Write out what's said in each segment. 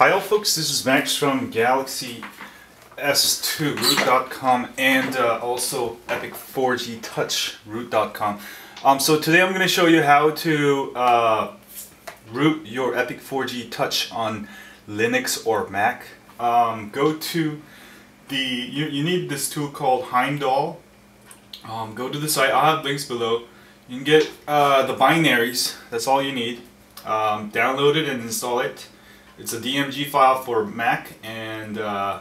Hi all folks, this is Max from Galaxy S2 root.com and uh, also Epic 4G Touch root.com. Um, so today I'm going to show you how to uh, root your Epic 4G Touch on Linux or Mac. Um, go to the, you, you need this tool called Heimdall. Um, go to the site, I'll have links below. You can get uh, the binaries, that's all you need. Um, download it and install it. It's a DMG file for Mac and uh,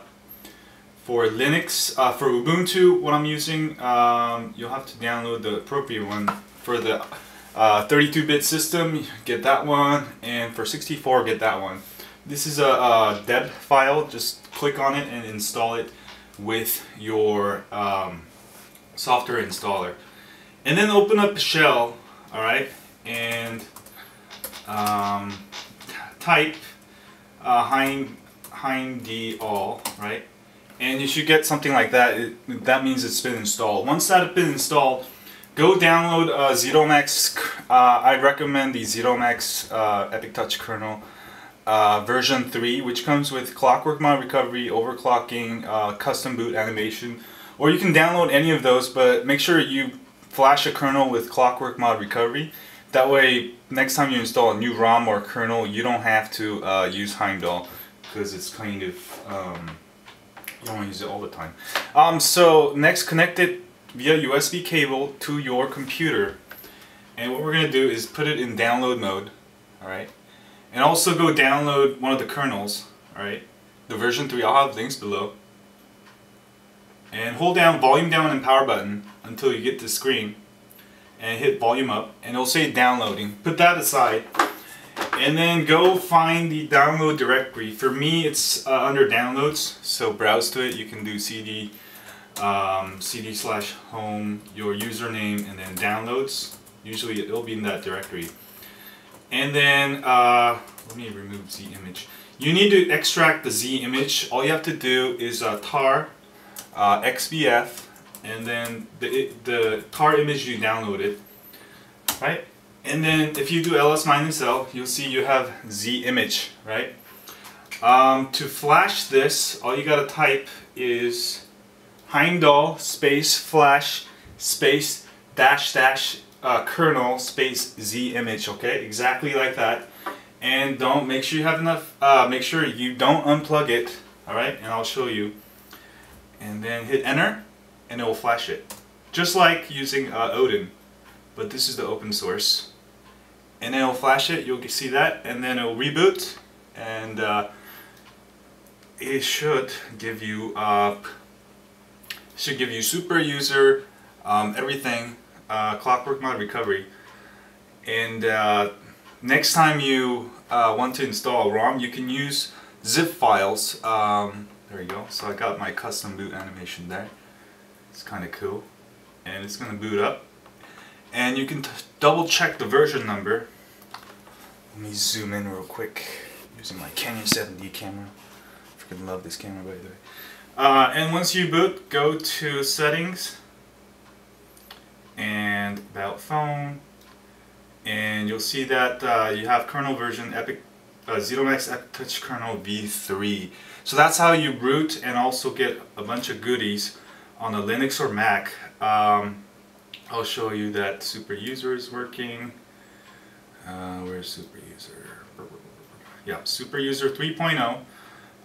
for Linux, uh, for Ubuntu, what I'm using, um, you'll have to download the appropriate one. For the 32-bit uh, system, get that one, and for 64, get that one. This is a, a deb file, just click on it and install it with your um, software installer. And then open up a shell, alright, and um, type uh, Heimdall, right? And you should get something like that. It, that means it's been installed. Once that has been installed, go download uh, Zedomax. Uh, I recommend the Zedomax uh, Epic Touch kernel uh, version 3, which comes with Clockwork Mod Recovery, overclocking, uh, custom boot animation. Or you can download any of those, but make sure you flash a kernel with Clockwork Mod Recovery. That way, next time you install a new ROM or kernel, you don't have to uh, use Heimdall because it's kind of, um, you don't use it all the time. Um, so next, connect it via USB cable to your computer. And what we're going to do is put it in download mode, alright? And also go download one of the kernels, alright? The version 3, I'll have links below. And hold down volume down and power button until you get to the screen and hit volume up and it'll say downloading. Put that aside and then go find the download directory. For me it's uh, under downloads so browse to it. You can do cd um, cd slash home your username and then downloads. Usually it'll be in that directory. And then uh, let me remove z image. You need to extract the z image. All you have to do is uh, tar uh, xvf and then the, the tar image you downloaded, right? And then if you do ls minus l, you'll see you have z image, right? Um, to flash this, all you gotta type is Heimdall space flash space dash dash uh, kernel space z image, okay? Exactly like that. And don't make sure you have enough. Uh, make sure you don't unplug it, all right? And I'll show you. And then hit enter and it will flash it. Just like using uh, Odin, but this is the open source. And it'll flash it, you'll see that, and then it'll reboot, and uh, it should give you uh, should give you super user, um, everything, uh, Clockwork Mod Recovery. And uh, next time you uh, want to install ROM, you can use zip files. Um, there you go. So I got my custom boot animation there. It's kind of cool. And it's going to boot up. And you can double check the version number. Let me zoom in real quick using my Canon 7D camera. I freaking love this camera by the way. Uh, and once you boot, go to settings and about phone and you'll see that uh, you have kernel version Epic uh, Zedomax Epic Touch kernel v3 so that's how you root and also get a bunch of goodies on a Linux or Mac, um, I'll show you that super user is working. Uh, where's super user? Yeah, super user 3.0.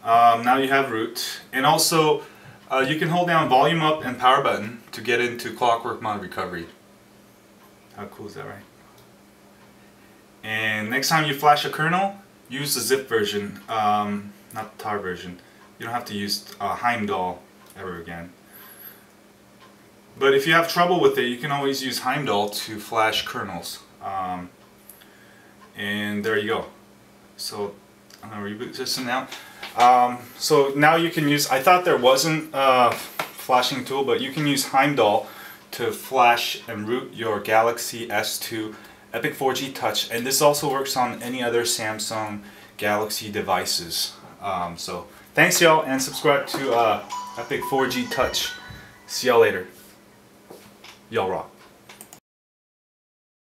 Um, now you have root. And also, uh, you can hold down volume up and power button to get into Clockwork Mod Recovery. How cool is that, right? And next time you flash a kernel, use the zip version, um, not the tar version. You don't have to use uh, Heimdall ever again. But if you have trouble with it, you can always use Heimdall to flash kernels. Um, and there you go. So I'm going to reboot this now. Um, so now you can use, I thought there wasn't a flashing tool, but you can use Heimdall to flash and root your Galaxy S2 Epic 4G Touch. And this also works on any other Samsung Galaxy devices. Um, so thanks y'all and subscribe to uh, Epic 4G Touch. See y'all later. Y'all rock.